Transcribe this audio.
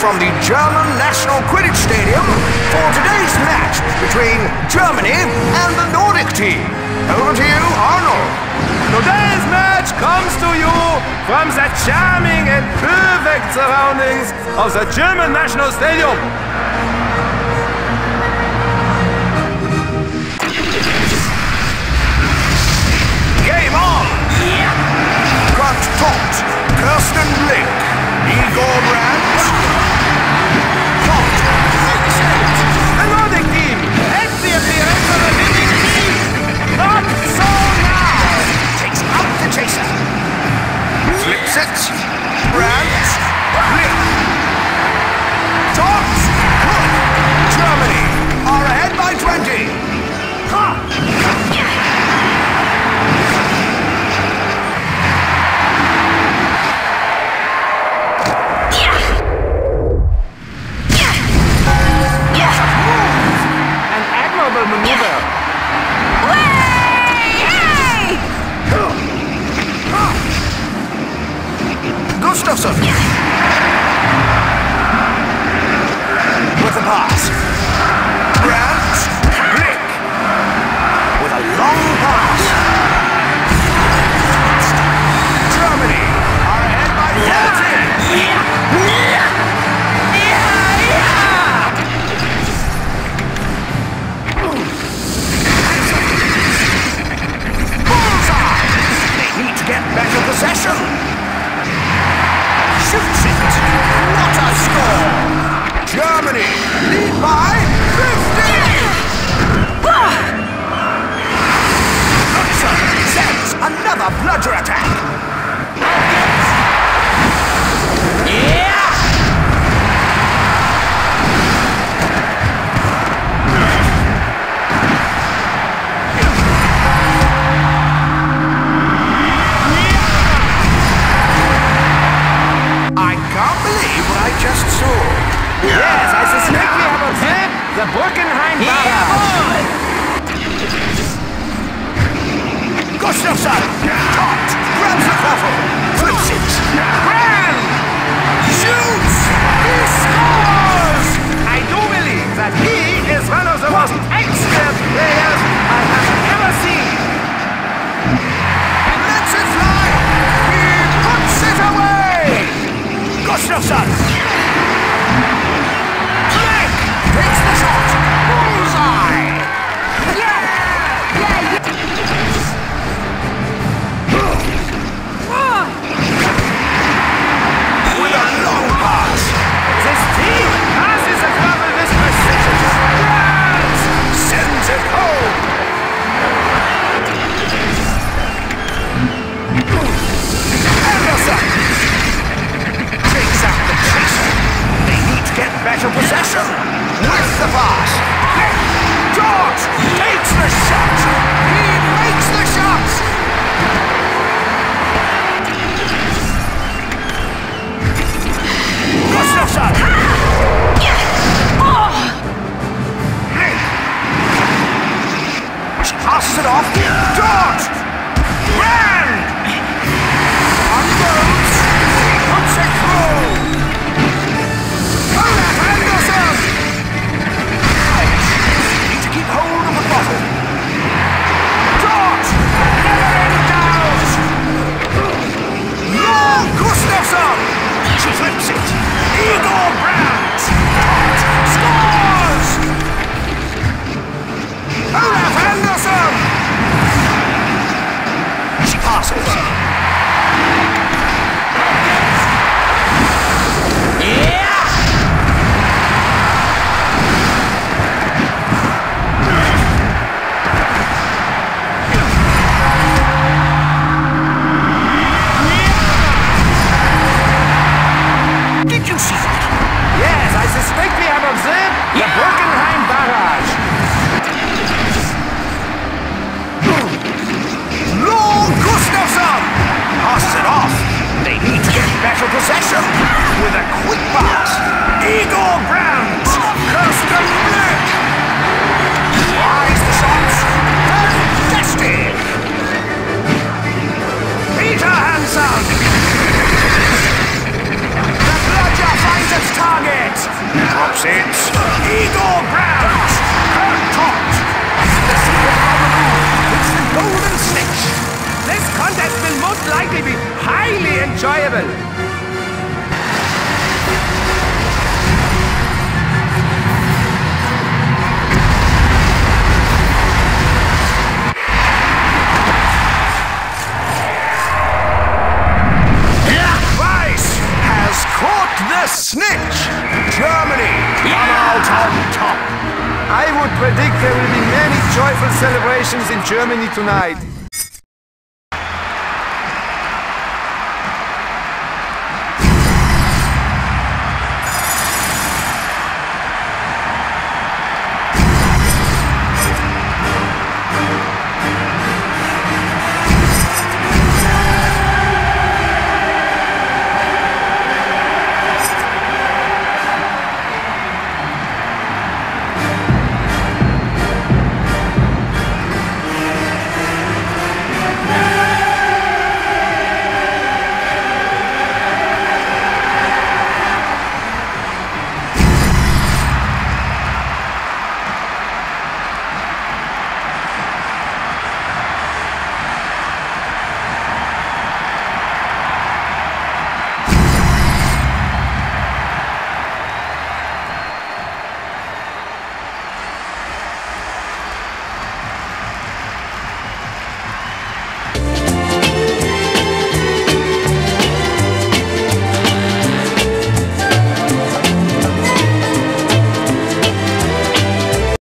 from the German National Quidditch Stadium for today's match between Germany and the Nordic team. Over to you, Arnold. Today's match comes to you from the charming and perfect surroundings of the German National Stadium. Haas. Brückenheim Baba. Gustafsson! tosses it off. Dodge! That's it. The yeah. Birkenheim barrage. No, Gustafsson! Pass it off. They need to get better possession with a quick predict there will be many joyful celebrations in Germany tonight.